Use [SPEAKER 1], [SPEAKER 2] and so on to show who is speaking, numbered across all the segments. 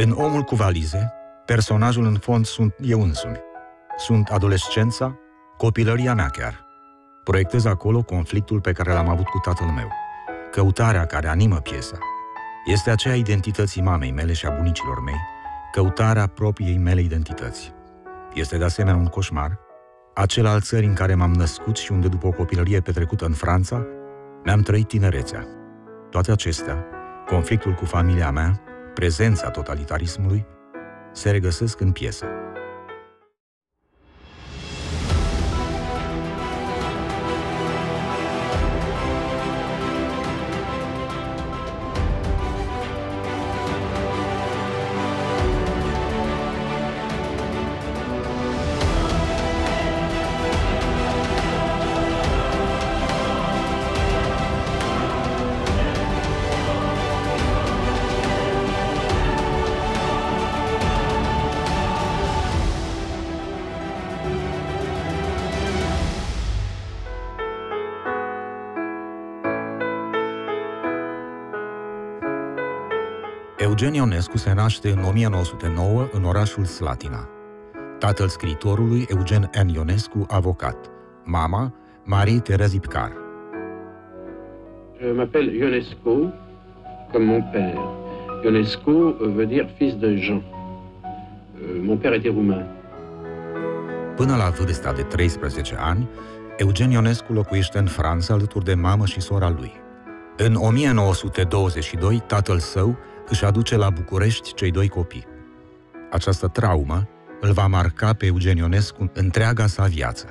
[SPEAKER 1] În Omul cu valize, personajul în fond sunt eu însumi. Sunt adolescența, copilăria mea chiar. Proiectez acolo conflictul pe care l-am avut cu tatăl meu. Căutarea care animă piesa este aceea identității mamei mele și a bunicilor mei, căutarea propriei mele identități. Este de asemenea un coșmar, acela al țării în care m-am născut și unde, după o copilărie petrecută în Franța, mi-am trăit tinerețea. Toate acestea, conflictul cu familia mea, prezența totalitarismului, se regăsesc în piesă. Eugen Ionescu se naște în 1909 în orașul Slatina. Tatăl scriitorului Eugen N. Ionescu, avocat. Mama, Marie Thérèse Ipcar.
[SPEAKER 2] Je m'appelle Ionescu, comme mon père. Ionescu veut dire fils de Jean. Euh, mon père était roumain.
[SPEAKER 1] Până la vârsta de 13 ani, Eugen Ionescu locuiește în Franța alături de mamă și sora lui. În 1922, tatăl său își aduce la București cei doi copii. Această traumă îl va marca pe Eugen Ionescu întreaga sa viață.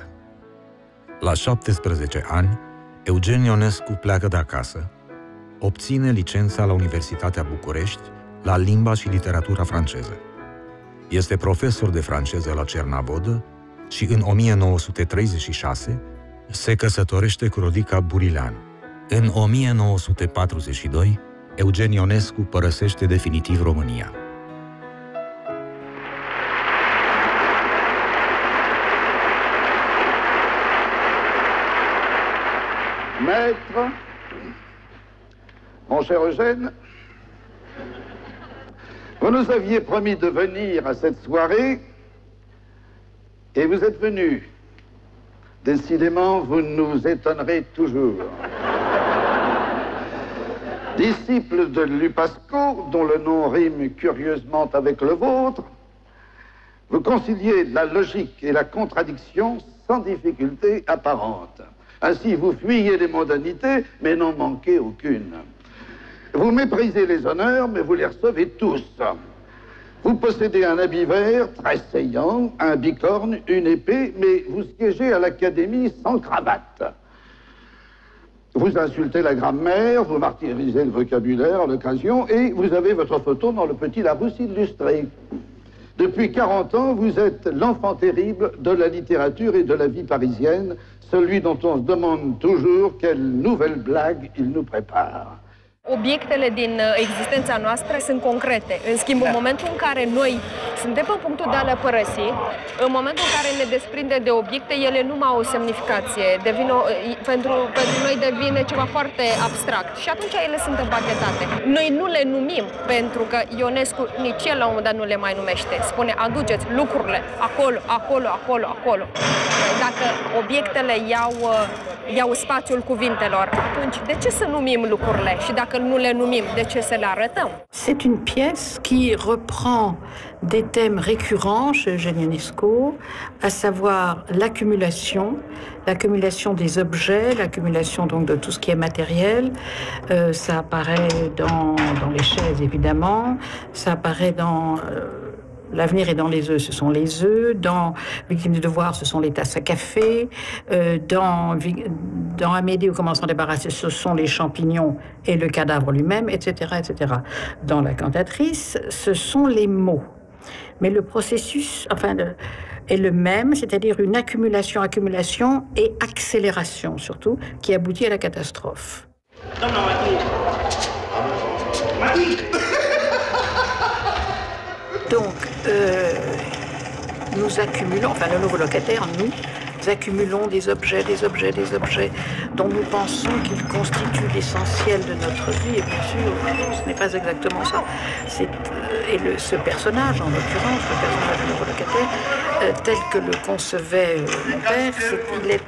[SPEAKER 1] La 17 ani, Eugen Ionescu pleacă de acasă, obține licența la Universitatea București la limba și literatura franceză. Este profesor de franceză la Cernavodă și în 1936 se căsătorește cu Rodica Burilean. În 1942 Eugen Ionescu părăsește definitiv România.
[SPEAKER 3] Maître, mon cher Eugène, vous nous aviez promis de venir à cette soirée et vous êtes venu. Décidément, vous nous étonnerez toujours. Disciple de Lupasco, dont le nom rime curieusement avec le vôtre, vous conciliez la logique et la contradiction sans difficulté apparente. Ainsi, vous fuyez les mondanités, mais n'en manquez aucune. Vous méprisez les honneurs, mais vous les recevez tous. Vous possédez un habit vert très saillant, un bicorne, une épée, mais vous siégez à l'académie sans cravate. Vous insultez la grammaire, vous martyrisez le vocabulaire à l'occasion et vous avez votre photo dans le petit Larousse illustré. Depuis 40 ans, vous êtes l'enfant terrible de la littérature et de la vie parisienne, celui dont on se demande toujours quelle nouvelle blague il nous prépare.
[SPEAKER 4] Obiectele din uh, existența noastră sunt concrete. În schimb, în momentul în care noi suntem pe punctul de a le părăsi, în momentul în care ne desprinde de obiecte, ele nu mai au o semnificație. Devin o, pentru, pentru noi devine ceva foarte abstract și atunci ele sunt împachetate. Noi nu le numim pentru că Ionescu nici el la un moment dat nu le mai numește. Spune, aduceți lucrurile acolo, acolo, acolo, acolo. Dacă obiectele iau, uh,
[SPEAKER 5] C'est une pièce qui reprend des thèmes récurrents chez Eugène Ionesco, à savoir l'accumulation, l'accumulation des objets, l'accumulation donc de tout ce qui est matériel. Euh, ça apparaît dans, dans, les chaises évidemment, ça apparaît dans euh, L'avenir est dans les œufs, ce sont les œufs. Dans Victime du devoir, ce sont les tasses à café. Euh, dans, dans Amédée, au commence à débarrasser, ce sont les champignons et le cadavre lui-même, etc., etc. Dans la cantatrice, ce sont les mots. Mais le processus, enfin, est le même, c'est-à-dire une accumulation, accumulation et accélération surtout, qui aboutit à la catastrophe. Non, non, Mathilde. Donc, euh, nous accumulons, enfin le nouveau locataire, nous, nous accumulons des objets, des objets, des objets dont nous pensons qu'ils constituent l'essentiel de notre vie. Et bien sûr, ce n'est pas exactement ça. Euh, et ce personnage, en l'occurrence, le personnage de colocataire, euh, tel que le concevait mon père, c'est qu'il est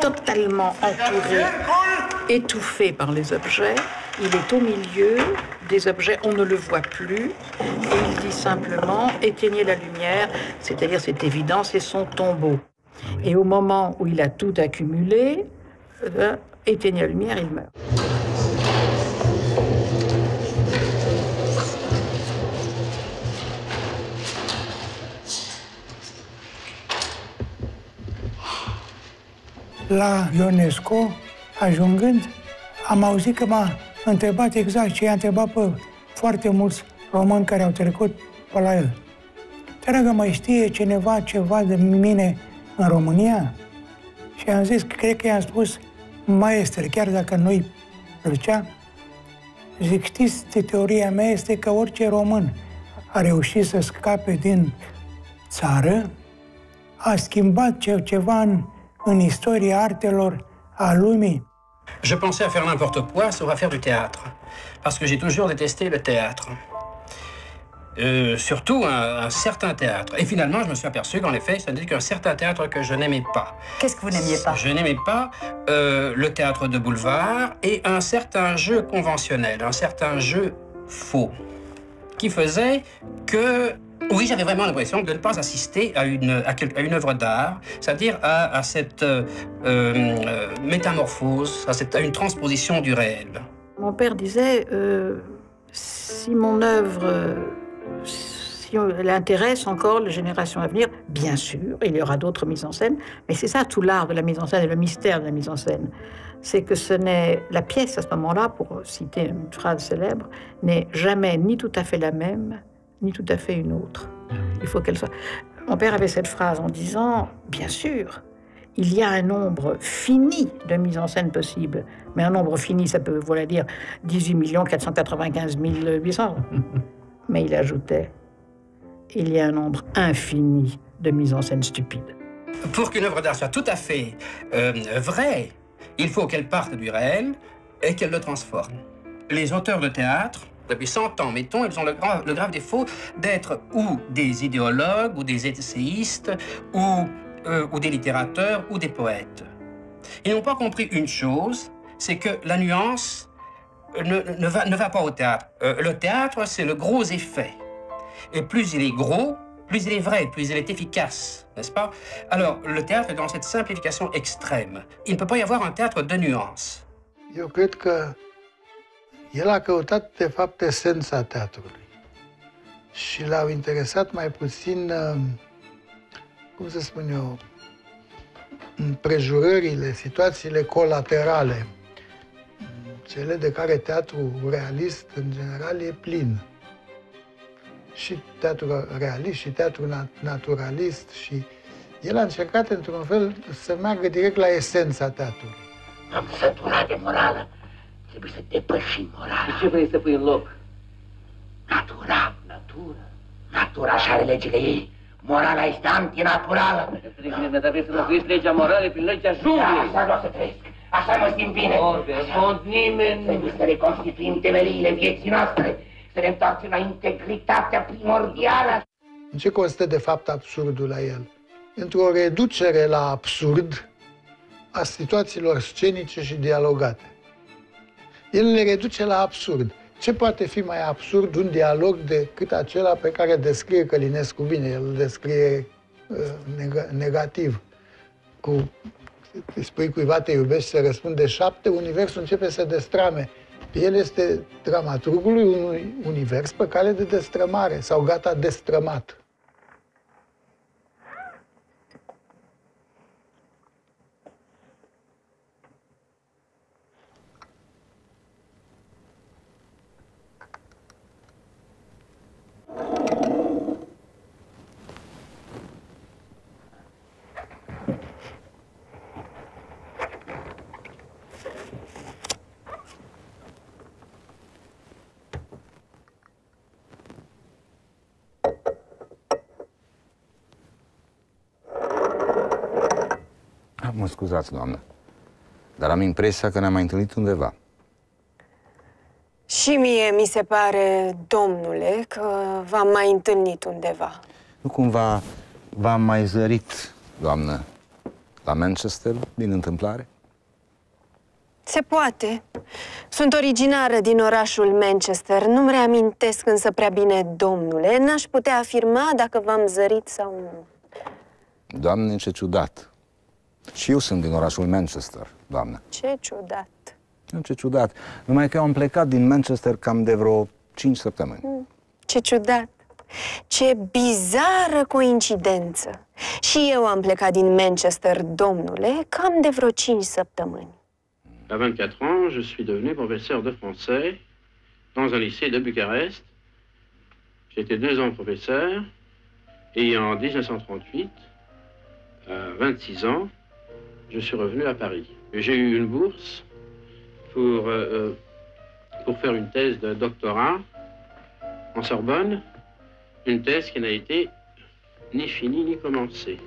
[SPEAKER 5] totalement entouré, étouffé par les objets. Il est au milieu des objets, on ne le voit plus. Et il dit simplement éteignez la lumière, c'est-à-dire c'est évident, c'est son tombeau. Et au moment où il a tout accumulé, euh, éteignez la lumière, il meurt.
[SPEAKER 6] La Ionesco, ajungând, am auzit că m-a întrebat exact ce i-a întrebat pe foarte mulți români care au trecut pe la el. Dragă, mai știe cineva ceva de mine în România? Și am zis, cred că i-am spus, maestre, chiar dacă nu-i plăcea, zic, știți, teoria mea este că orice român a reușit să scape din țară, a schimbat ceva în, în istoria artelor a lumii.
[SPEAKER 7] Je pensais à faire n'importe quoi sauf à faire du théâtre. Parce que j'ai toujours détesté le théâtre. Euh, surtout un, un, certain théâtre. Et finalement, je me suis aperçu qu'en effet, ça n'était qu'un certain théâtre que je n'aimais pas.
[SPEAKER 8] Qu'est-ce que vous n'aimiez pas?
[SPEAKER 7] Je n'aimais pas euh, le théâtre de boulevard et un certain jeu conventionnel, un certain jeu faux, qui faisait que oui, j'avais vraiment l'impression de ne pas assister à une, œuvre d'art, c'est-à-dire à, cette euh, euh, métamorphose, à, cette, une transposition du réel.
[SPEAKER 5] Mon père disait, euh, si mon œuvre, si elle intéresse encore les générations à venir, bien sûr, il y aura d'autres mises en scène, mais c'est ça tout l'art de la mise en scène et le mystère de la mise en scène. C'est que ce n'est la pièce à ce moment-là, pour citer une phrase célèbre, n'est jamais ni tout à fait la même, ni tout à fait une autre. Il faut qu'elle soit. Mon père avait cette phrase en disant Bien sûr, il y a un nombre fini de mises en scène possibles, mais un nombre fini, ça peut voilà dire 18 495 800. mais il ajoutait Il y a un nombre infini de mises en scène stupides.
[SPEAKER 7] Pour qu'une œuvre d'art soit tout à fait euh, vraie, il faut qu'elle parte du réel et qu'elle le transforme. Les auteurs de théâtre depuis 100 ans, mettons, ils ont le grave, défaut d'être ou des idéologues, ou des essayistes, ou, euh, ou des littérateurs, ou des poètes. Ils n'ont pas compris une chose, c'est que la nuance va, ne, va, pas au théâtre. Euh, le théâtre, c'est le gros effet. Et plus il est gros, plus il est vrai, plus il est efficace, n'est-ce pas? Alors, le théâtre est dans cette simplification extrême. Il ne peut pas y avoir un théâtre de nuances.
[SPEAKER 9] Eu cred că el a căutat, de fapt, esența teatrului. Și l-au interesat mai puțin, cum să spun eu, împrejurările, situațiile colaterale, cele de care teatru realist, în general, e plin. Și teatru realist și teatru naturalist și el a încercat, într-un fel, să meargă direct la esența teatrului.
[SPEAKER 10] Am săturat de morală. Trebuie să depășim morala.
[SPEAKER 11] Și ce vrei să pui în loc?
[SPEAKER 10] Natura.
[SPEAKER 11] Natura?
[SPEAKER 10] Natura și are legile ei. Morala este antinaturală.
[SPEAKER 11] Dar vrei să înlocuiți legea morală prin legea junglei.
[SPEAKER 10] Da, așa vreau să trăiesc. Așa mă simt bine.
[SPEAKER 11] Orbe, fond nimeni...
[SPEAKER 10] Trebuie să reconstituim temeliile vieții noastre. Să ne întoarcem la integritatea primordială.
[SPEAKER 9] În ce constă de fapt absurdul la el? Într-o reducere la absurd a situațiilor scenice și dialogate. El le reduce la absurd. Ce poate fi mai absurd un dialog decât acela pe care descrie Călinescu bine? El îl descrie uh, neg- negativ. Cu, îi spui cuiva te iubești, se răspunde șapte, universul începe să destrame. El este dramaturgului unui univers pe cale de destrămare sau gata destrămat.
[SPEAKER 1] Mă scuzați, doamnă, dar am impresia că ne-am mai întâlnit undeva.
[SPEAKER 8] Și mie mi se pare, domnule, că v-am mai întâlnit undeva.
[SPEAKER 1] Nu cumva v-am mai zărit, doamnă, la Manchester, din întâmplare?
[SPEAKER 8] Se poate. Sunt originară din orașul Manchester. Nu-mi reamintesc însă prea bine, domnule. N-aș putea afirma dacă v-am zărit sau nu.
[SPEAKER 1] Doamne, ce ciudat. Și eu sunt din orașul Manchester, doamnă.
[SPEAKER 8] Ce ciudat.
[SPEAKER 1] Nu, ce ciudat. Numai că eu am plecat din Manchester cam de vreo 5 săptămâni.
[SPEAKER 8] Ce ciudat. Ce bizară coincidență. Și eu am plecat din Manchester, domnule, cam de vreo 5 săptămâni.
[SPEAKER 7] À 24 ans, je suis devenu professeur de français dans un lycée de Bucarest. J'ai été deux ans professeur et en 1938, à 26 ans, je suis revenu à Paris. J'ai eu une bourse pour, euh, pour faire une thèse de doctorat en Sorbonne, une thèse qui n'a été ni finie ni commencée.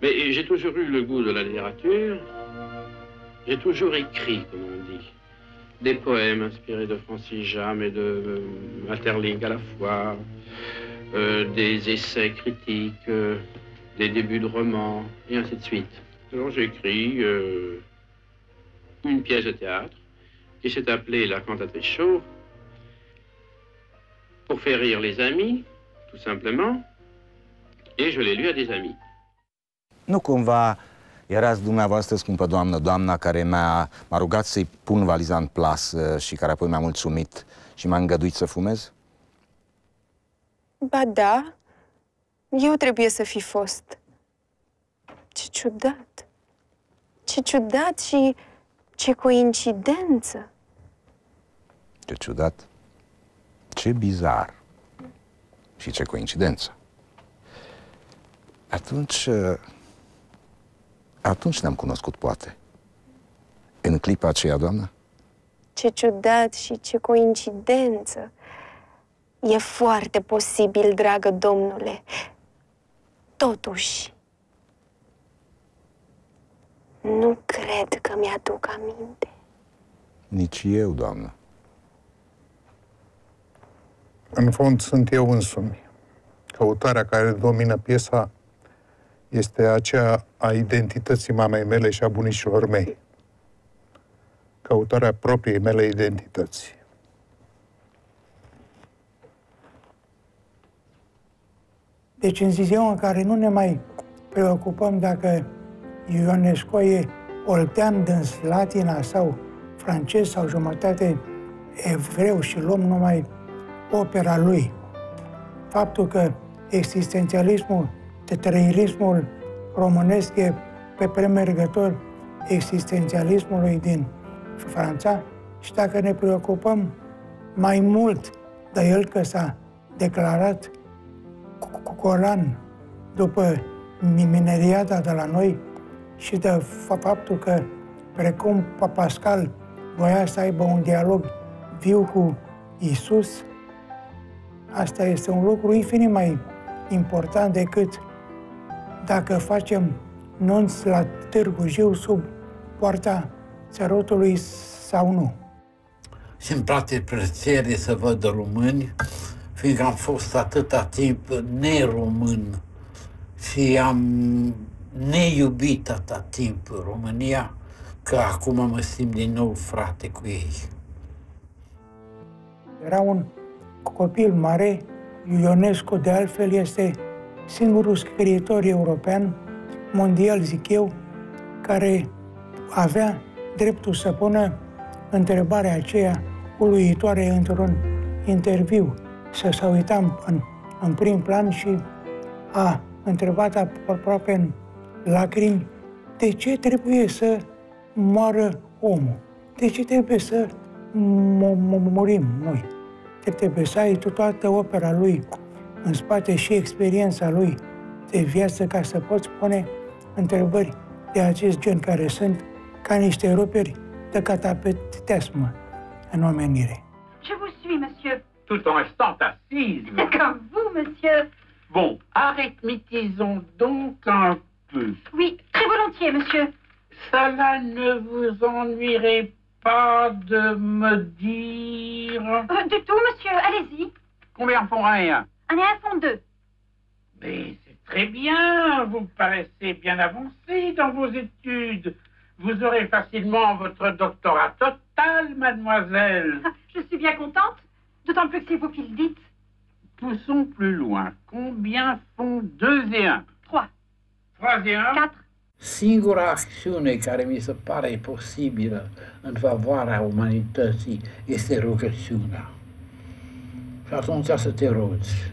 [SPEAKER 7] Mais j'ai toujours eu le goût de la littérature, j'ai toujours écrit, comme on dit, des poèmes inspirés de Francis Jam et de euh, à la fois, euh, des essais critiques, euh, des débuts de romans, et ainsi de suite. Alors j'ai écrit euh, une pièce de théâtre qui s'est appelée La cantatrice chauve pour faire rire les amis, tout simplement, et je l'ai lu à des amis.
[SPEAKER 1] Nu cumva erați dumneavoastră, scumpă doamnă, doamna care m-a, m-a rugat să-i pun valiza în plasă și care apoi mi-a mulțumit și m-a îngăduit să fumez?
[SPEAKER 8] Ba da, eu trebuie să fi fost. Ce ciudat. Ce ciudat și ce coincidență.
[SPEAKER 1] Ce ciudat. Ce bizar. Și ce coincidență. Atunci... Atunci ne-am cunoscut, poate. În clipa aceea, doamnă?
[SPEAKER 8] Ce ciudat și ce coincidență. E foarte posibil, dragă domnule. Totuși, nu cred că mi-aduc aminte.
[SPEAKER 1] Nici eu, doamnă.
[SPEAKER 12] În fond, sunt eu însumi. Căutarea care domină piesa este aceea a identității mamei mele și a bunicilor mei. Căutarea propriei mele identități.
[SPEAKER 6] Deci în ziua în care nu ne mai preocupăm dacă Ionesco e oltean din latina sau francez sau jumătate evreu și luăm numai opera lui. Faptul că existențialismul, tetrairismul românesc e pe premergător existențialismului din Franța și dacă ne preocupăm mai mult de el că s-a declarat cu Coran după mineriada de la noi și de faptul că, precum Pascal voia să aibă un dialog viu cu Isus, asta este un lucru infinit mai important decât dacă facem nunți la Târgu Jiu sub poarta țărotului sau nu.
[SPEAKER 13] Și-mi place plăcere să văd români, fiindcă am fost atâta timp neromân și am neiubit atâta timp România, că acum mă simt din nou frate cu ei.
[SPEAKER 6] Era un copil mare, Ionescu de altfel este singurul scriitor european, mondial zic eu, care avea dreptul să pună întrebarea aceea uluitoare într-un interviu, să se uitam în, în prim plan și a întrebat aproape în lacrimi de ce trebuie să moară omul, de ce trebuie să murim noi. Trebuie să ai toată opera lui în spate și experiența lui de viață ca să poți pune întrebări de acest gen care sunt ca niște ruperi de catapetisme în omenire.
[SPEAKER 14] Je vous suis, monsieur.
[SPEAKER 15] Tout en restant assise.
[SPEAKER 14] Comme vous, monsieur.
[SPEAKER 15] Bon, arithmétisons donc un
[SPEAKER 13] peu.
[SPEAKER 16] Oui, très volontiers, monsieur.
[SPEAKER 13] Cela ne vous ennuierait pas de me dire...
[SPEAKER 16] Euh, du tout, monsieur, allez-y.
[SPEAKER 13] Combien font rien?
[SPEAKER 16] Un et un font deux.
[SPEAKER 13] Mais c'est très bien, vous paraissez bien avancé dans vos études. Vous aurez facilement votre doctorat total, mademoiselle.
[SPEAKER 16] Ah, Je suis bien contente, d'autant plus que c'est vous qui le dites.
[SPEAKER 13] Poussons plus loin. Combien font deux et un
[SPEAKER 16] Trois.
[SPEAKER 13] Trois et un
[SPEAKER 16] Quatre.
[SPEAKER 13] Singura acțiune care mi se pare posibilă în favoarea umanității este rugăciunea. Și atunci să te rogi.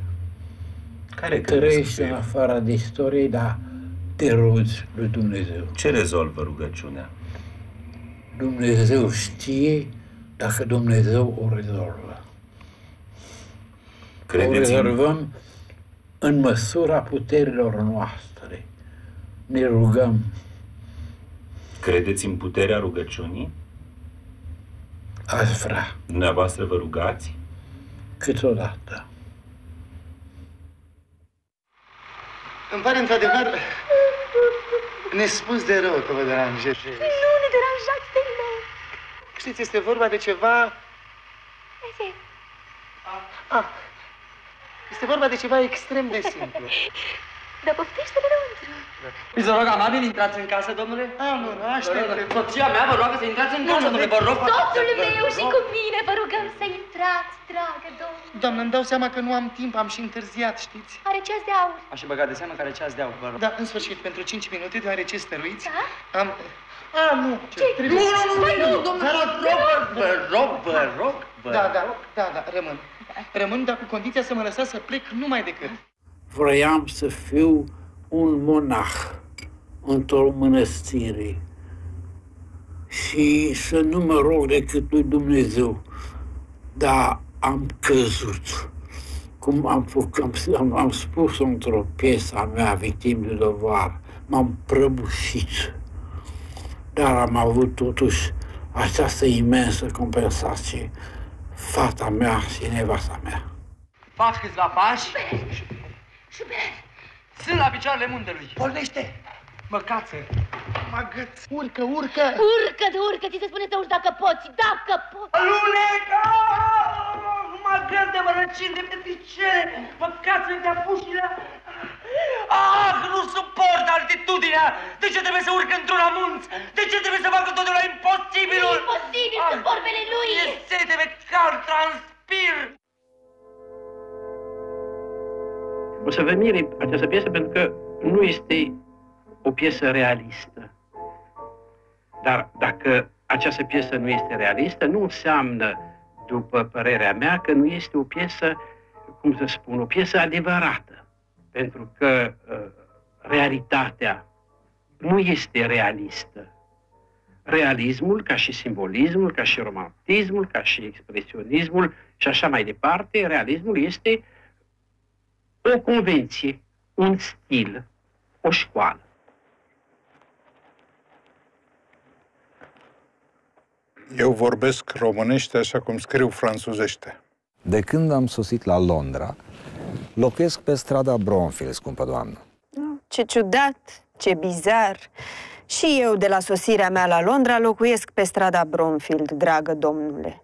[SPEAKER 17] Care credeți
[SPEAKER 13] Trăiești
[SPEAKER 17] că
[SPEAKER 13] în
[SPEAKER 17] e?
[SPEAKER 13] afara de istorie, dar te rogi lui Dumnezeu.
[SPEAKER 17] Ce rezolvă rugăciunea?
[SPEAKER 13] Dumnezeu știe dacă Dumnezeu o rezolvă. O
[SPEAKER 17] Credeți în,
[SPEAKER 13] rezolvăm în măsura puterilor noastre. Ne rugăm.
[SPEAKER 17] credeți în puterea rugăciunii?
[SPEAKER 13] Aș vrea
[SPEAKER 17] Dumneavoastră vă rugați?
[SPEAKER 13] câteodată.
[SPEAKER 18] Îmi pare într-adevăr nespus de rău că vă deranjez.
[SPEAKER 16] Nu ne deranjați deloc.
[SPEAKER 18] Știți, este vorba de ceva... Ah, este vorba de ceva extrem de simplu.
[SPEAKER 16] Dar poftește înăuntru.
[SPEAKER 19] Vi vă rog amabil, intrați în casă, domnule?
[SPEAKER 18] Ah, nu, nu, aștepte.
[SPEAKER 19] Soția mea vă roagă să intrați în casă, domnule, vă rog.
[SPEAKER 16] Soțul meu și cu mine vă rugăm să intrați, dragă domn.
[SPEAKER 18] Doamnă, îmi dau seama că nu am timp, am și întârziat, știți?
[SPEAKER 16] Are ceas de aur.
[SPEAKER 19] Aș fi băgat de seamă care ceas de aur, vă rog.
[SPEAKER 18] Da, în sfârșit, pentru 5 minute, deoarece stăruiți,
[SPEAKER 16] Da?
[SPEAKER 18] am... A, nu, ce? Trebuie...
[SPEAKER 19] Nu, nu, nu,
[SPEAKER 16] Păi
[SPEAKER 19] nu,
[SPEAKER 16] nu,
[SPEAKER 19] domnule, vă rog, vă rog, vă rog, vă
[SPEAKER 18] Da,
[SPEAKER 19] rog.
[SPEAKER 18] da, da, da, rămân. Rămân, dar cu condiția să mă lăsați să plec numai decât.
[SPEAKER 13] Vroiam să fiu un monah într-o mănăstire și să nu mă rog decât lui Dumnezeu. Dar am căzut. Cum am, făcut, am, am spus într-o piesă a mea, Victim de Dovar, m-am prăbușit. Dar am avut totuși această imensă compensație. Fata mea și nevasta mea.
[SPEAKER 19] Faci câțiva pași. Sunt la picioarele muntelui.
[SPEAKER 18] Pornește!
[SPEAKER 19] Mă cață.
[SPEAKER 18] Mă agăț. Urcă, urcă!
[SPEAKER 16] Urcă de urcă, ți se spune să urci dacă poți, dacă poți.
[SPEAKER 19] Alunecă! Mă găs de mă răcin de pe picioare. Mă cață de apușile. Ah, nu suport altitudinea! De ce trebuie să urc într-un amunț? De ce trebuie să fac întotdeauna imposibilul?
[SPEAKER 16] E imposibil, sunt vorbele lui.
[SPEAKER 19] E sete, pe cal, transpir!
[SPEAKER 7] O să vă mire această piesă pentru că nu este o piesă realistă. Dar dacă această piesă nu este realistă, nu înseamnă, după părerea mea, că nu este o piesă, cum să spun, o piesă adevărată. Pentru că uh, realitatea nu este realistă. Realismul, ca și simbolismul, ca și romantismul, ca și expresionismul și așa mai departe, realismul este o convenție, un stil, o școală.
[SPEAKER 12] Eu vorbesc românește așa cum scriu franțuzește.
[SPEAKER 1] De când am sosit la Londra, locuiesc pe strada Bronfield, scumpă doamnă.
[SPEAKER 8] Ce ciudat, ce bizar. Și eu, de la sosirea mea la Londra, locuiesc pe strada Bromfield, dragă domnule.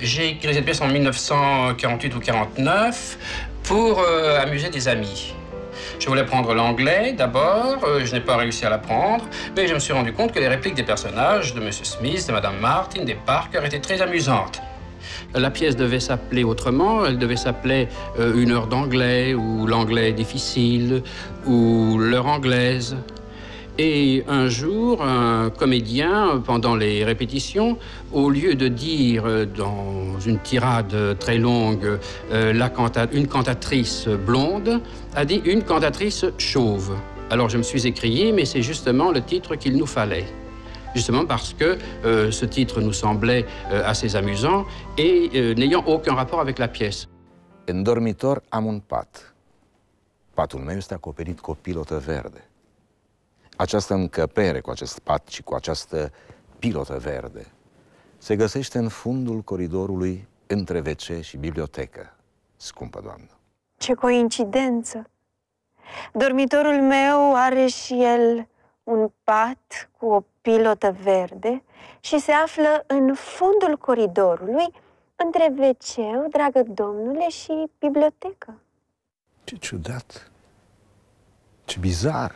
[SPEAKER 7] J'ai écrit cette pièce en 1948 ou 49 pour euh, amuser des amis. Je voulais prendre l'anglais d'abord, euh, je n'ai pas réussi à l'apprendre, mais je me suis rendu compte que les répliques des personnages, de M. Smith, de Mme Martin, des Parker, étaient très amusantes. La pièce devait s'appeler autrement, elle devait s'appeler euh, Une heure d'anglais, ou L'anglais difficile, ou L'heure anglaise. Et un jour, un comédien, pendant les répétitions, au lieu de dire euh, dans une tirade très longue euh, la une cantatrice blonde, a dit une cantatrice chauve. Alors je me suis écrié, mais c'est justement le titre qu'il nous fallait. Justement parce que euh, ce titre nous semblait euh, assez amusant et euh, n'ayant aucun rapport avec la pièce.
[SPEAKER 1] În dormitor am un pat. Patul meu este acoperit cu o pilotă verde. Această încăpere cu acest pat și cu această pilotă verde se găsește în fundul coridorului între WC și bibliotecă, scumpă doamnă.
[SPEAKER 8] Ce coincidență! Dormitorul meu are și el un pat cu o pilotă verde și se află în fundul coridorului, între wc dragă domnule, și bibliotecă.
[SPEAKER 20] Ce ciudat! Ce bizar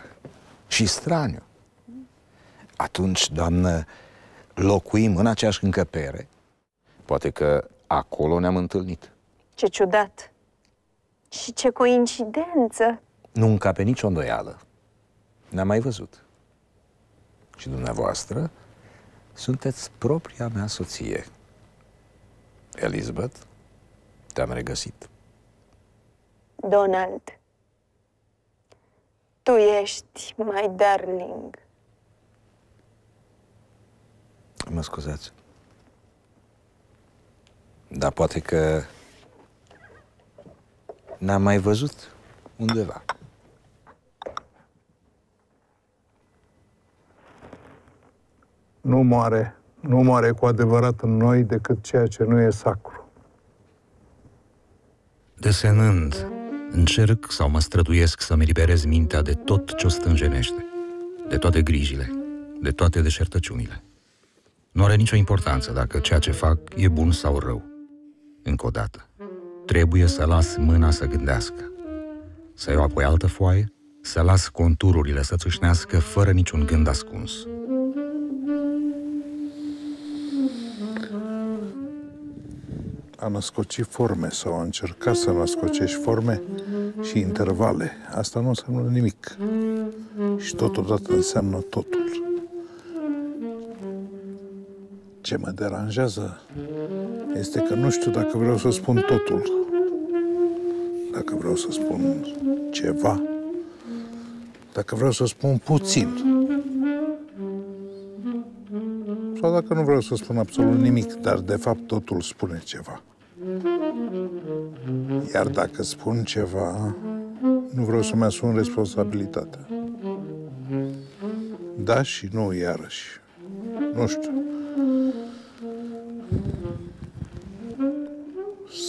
[SPEAKER 20] și straniu! Atunci, doamnă, locuim în aceeași încăpere. Poate că acolo ne-am întâlnit.
[SPEAKER 8] Ce ciudat! Și ce coincidență!
[SPEAKER 20] Nu încape nicio îndoială. Ne-am mai văzut. Și dumneavoastră sunteți propria mea soție. Elizabeth, te-am regăsit.
[SPEAKER 8] Donald, tu ești my darling.
[SPEAKER 20] Mă scuzați. Dar poate că n-am mai văzut undeva.
[SPEAKER 12] Nu moare, nu moare cu adevărat în noi decât ceea ce nu e sacru.
[SPEAKER 1] Desenând, încerc sau mă străduiesc să-mi liberez mintea de tot ce o stânjenește, de toate grijile, de toate deșertăciunile. Nu are nicio importanță dacă ceea ce fac e bun sau rău. Încă o dată, trebuie să las mâna să gândească. Să iau apoi altă foaie, să las contururile să țâșnească fără niciun gând ascuns.
[SPEAKER 12] A născoci forme sau a încerca să născocești forme și intervale. Asta nu înseamnă nimic. Și totodată înseamnă totul. Ce mă deranjează este că nu știu dacă vreau să spun totul. Dacă vreau să spun ceva. Dacă vreau să spun puțin. Sau dacă nu vreau să spun absolut nimic, dar de fapt totul spune ceva. Iar dacă spun ceva, nu vreau să-mi asum responsabilitatea. Da și nu, iarăși. Nu știu.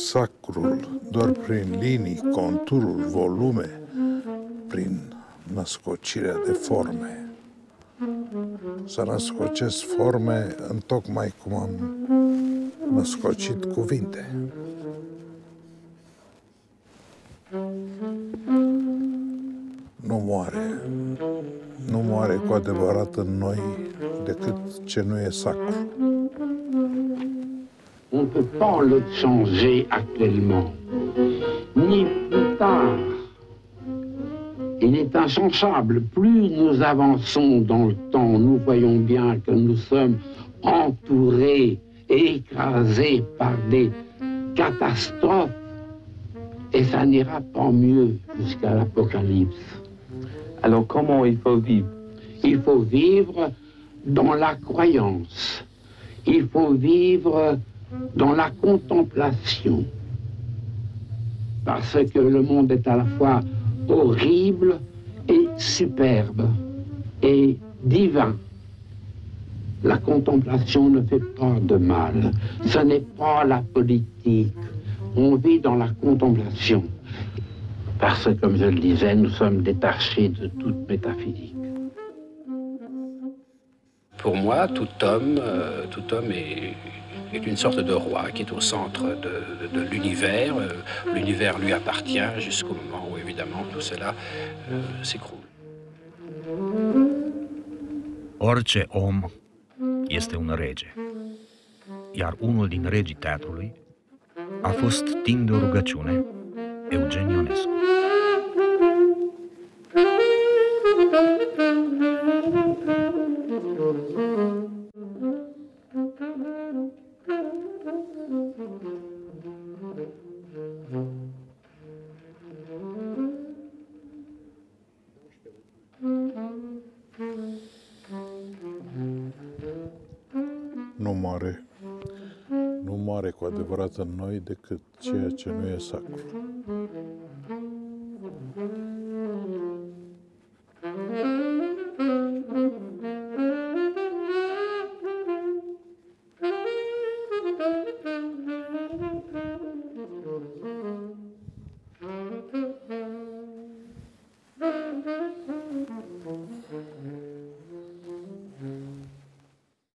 [SPEAKER 12] Sacrul, doar prin linii, contururi, volume, prin născocirea de forme. Să născocesc forme în tocmai cum am născocit cuvinte. Nu moare. Nu moare cu adevărat în noi decât ce nu e sacru.
[SPEAKER 2] On ne peut pas le changer actuellement, ni plus tard. Il est inchangeable. Plus nous avançons dans le temps, nous voyons bien que nous sommes entourés et écrasés par des catastrophes. Et ça n'ira pas mieux jusqu'à l'Apocalypse. Alors comment il faut vivre? Il faut vivre dans la croyance. Il faut vivre dans la contemplation. Parce que le monde est à la fois horrible et superbe et divin. La contemplation ne fait pas de mal. Ce n'est pas la politique. On vit dans la contemplation. Parce que, comme je le disais, nous sommes détachés de toute métaphysique.
[SPEAKER 7] Pour moi, tout homme, euh, tout homme est, est une sorte de roi qui est au centre de, l'univers. Euh, L'univers lui appartient jusqu'au moment où, évidemment, tout cela euh, s'écroule.
[SPEAKER 1] Orice om este un rege, iar unul din regii teatrului a fost timp de rugăciune Eugen Ionescu.
[SPEAKER 12] Moare. Nu moare cu adevărat în noi decât ceea ce nu e sacru.